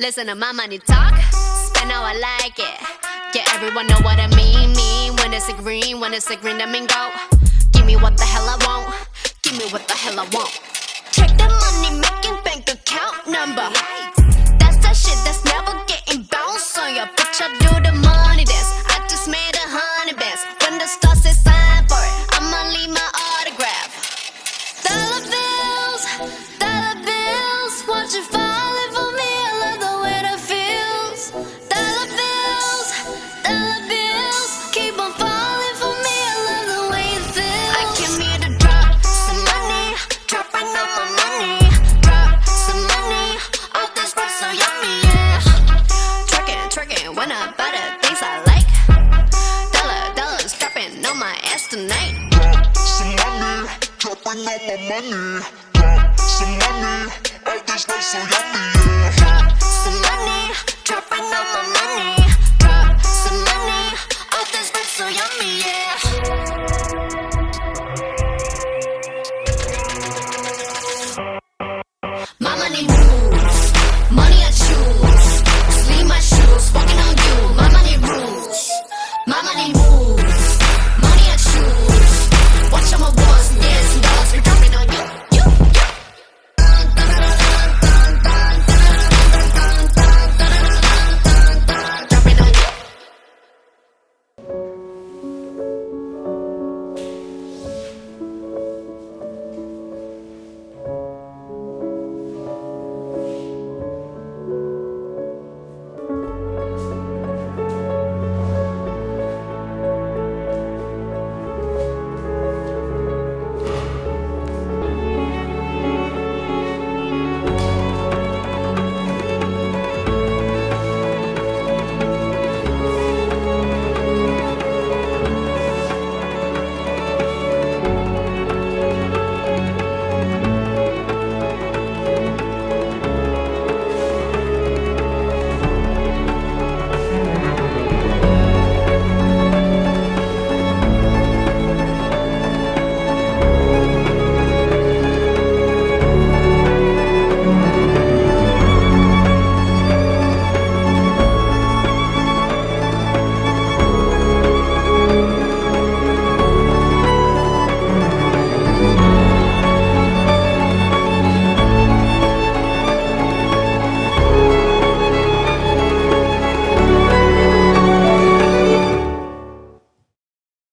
Listen to my money talk. Spend how I like it. Yeah, everyone know what I mean. Mean when it's a green, when it's a green, that mean go. Give me what the hell I want. Give me what the hell I want. Check the money making bank account number. That's that shit that's never getting bounced on your bitch. I do all my money. Drop some money, all this stuff so yummy, yeah. Some money.